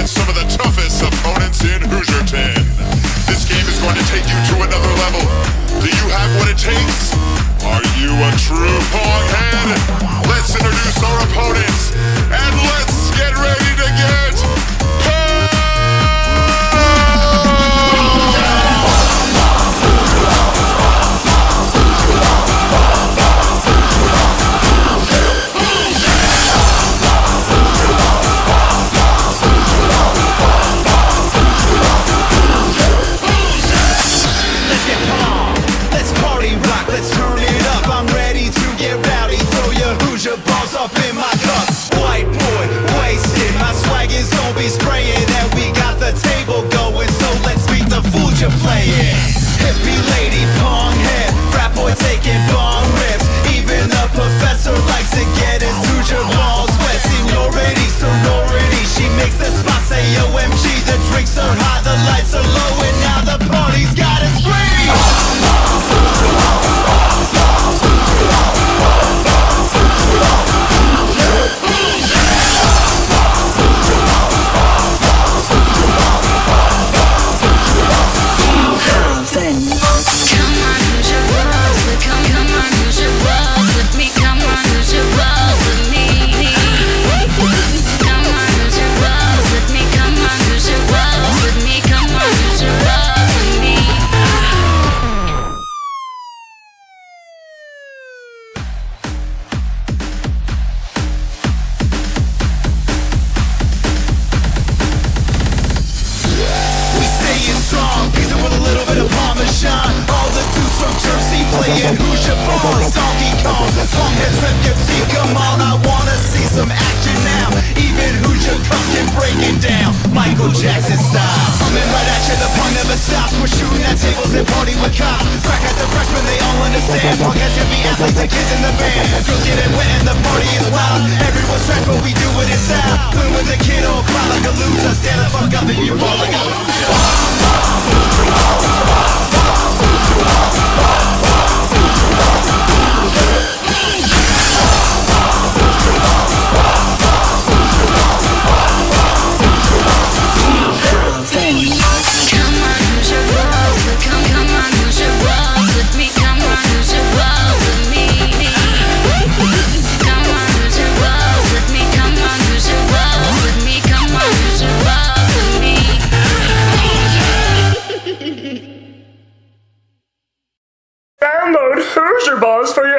against some of the toughest opponents in Hoosier Hoosierton. This game is going to take you to another level. Do you have what it takes? Are you a true Ponghead? Let's introduce our opponent. Throw your Hoosier balls up in my cup. White boy, wasted. My swag is gonna be spraying, and we got the table Jersey playing Hoosier balls. Donkey Kong, Longhead Rip your team. Come on, I wanna see some action now. Even Hoosier Cup can break it down. Michael Jackson style. Coming right at you, the punk never stops. We're shooting at tables and party with cops. Crackers and freshmen, they all understand. Punk has heavy athletes and kids in the band. Girls getting wet and the party is wild. Everyone's trash, but we do it in style. When with a kid, all cry like a loser. Stand the fuck up if you fall like a loser. house for